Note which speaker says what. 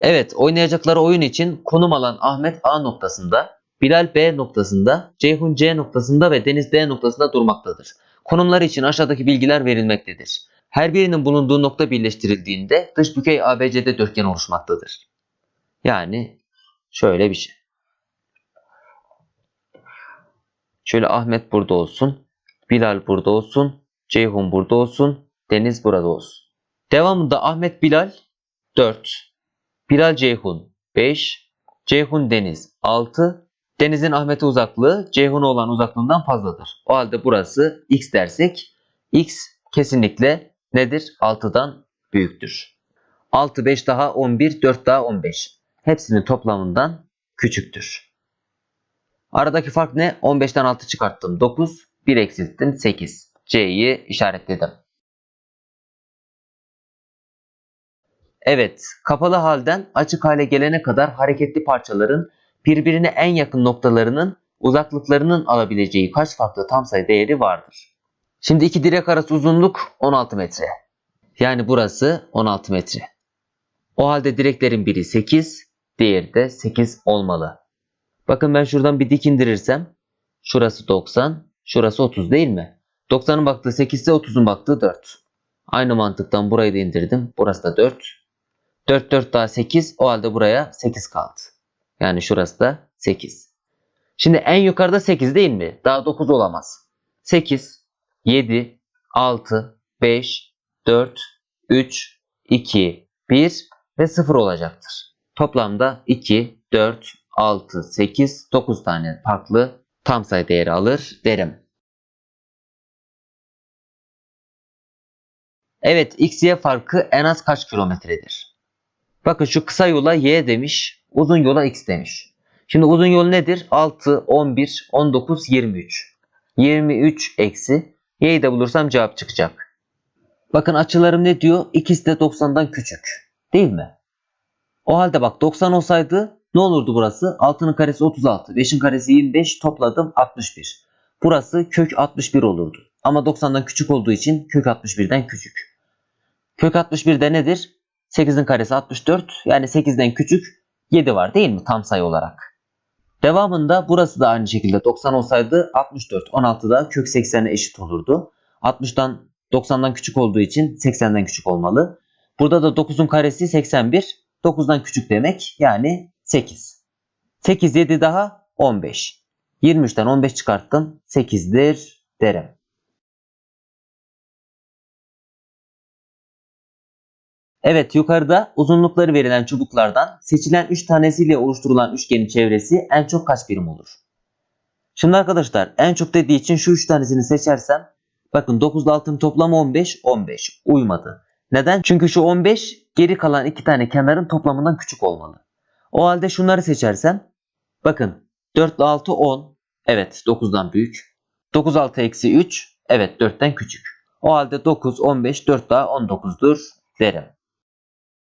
Speaker 1: Evet oynayacakları oyun için konum alan Ahmet A noktasında, Bilal B noktasında, Ceyhun C noktasında ve Deniz D noktasında durmaktadır. Konumlar için aşağıdaki bilgiler verilmektedir. Her birinin bulunduğu nokta birleştirildiğinde dış bükey ABCD dörtgen oluşmaktadır. Yani şöyle bir şey. Şöyle Ahmet burada olsun, Bilal burada olsun, Ceyhun burada olsun, Deniz burada olsun. Devamında Ahmet Bilal 4, Bilal Ceyhun 5, Ceyhun Deniz 6, Deniz'in Ahmet'e uzaklığı Ceyhun'a olan uzaklığından fazladır. O halde burası x dersek x kesinlikle nedir? 6'dan büyüktür. 6, 5 daha 11, 4 daha 15. Hepsinin toplamından küçüktür. Aradaki fark ne? 15'ten 6 çıkarttım 9, 1 eksilttim 8. C'yi işaretledim. Evet, kapalı halden açık hale gelene kadar hareketli parçaların birbirine en yakın noktalarının uzaklıklarının alabileceği kaç farklı tam sayı değeri vardır? Şimdi iki direk arası uzunluk 16 metre. Yani burası 16 metre. O halde direklerin biri 8, diğeri de 8 olmalı. Bakın ben şuradan bir dik indirirsem şurası 90, şurası 30 değil mi? 90'ın baktığı 8 ise 30'un baktığı 4. Aynı mantıktan burayı da indirdim. Burası da 4. 4 4 daha 8. O halde buraya 8 kaldı. Yani şurası da 8. Şimdi en yukarıda 8 değil mi? Daha 9 olamaz. 8, 7, 6, 5, 4, 3, 2, 1 ve 0 olacaktır. Toplamda 2, 4, 6, 8, 9 tane farklı tam sayı değeri alır derim. Evet x-y farkı en az kaç kilometredir? Bakın şu kısa yola y demiş, uzun yola x demiş. Şimdi uzun yol nedir? 6, 11, 19, 23. 23 eksi y'yi de bulursam cevap çıkacak. Bakın açılarım ne diyor? İkisi de 90'dan küçük. Değil mi? O halde bak 90 olsaydı ne olurdu burası? 6'nın karesi 36, 5'in karesi 25, topladım 61. Burası kök 61 olurdu. Ama 90'dan küçük olduğu için kök 61'den küçük. Kök 61'de nedir? 8'in karesi 64 yani 8'den küçük 7 var değil mi tam sayı olarak? Devamında burası da aynı şekilde 90 olsaydı 64 16 da kök 80'e eşit olurdu. 60'dan 90'dan küçük olduğu için 80'den küçük olmalı. Burada da 9'un karesi 81 9'dan küçük demek yani 8. 8 7 daha 15. 23'ten 15 çıkarttım 8'dir derim. Evet yukarıda uzunlukları verilen çubuklardan seçilen 3 tanesiyle oluşturulan üçgenin çevresi en çok kaç birim olur? Şimdi arkadaşlar en çok dediği için şu 3 tanesini seçersem bakın 9 ile 6'nın toplamı 15 15 uymadı. Neden? Çünkü şu 15 geri kalan 2 tane kenarın toplamından küçük olmalı. O halde şunları seçersem bakın 4 ile 6 10 evet 9'dan büyük. 9 6 eksi 3 evet 4'ten küçük. O halde 9 15 4 daha 19'dur derim.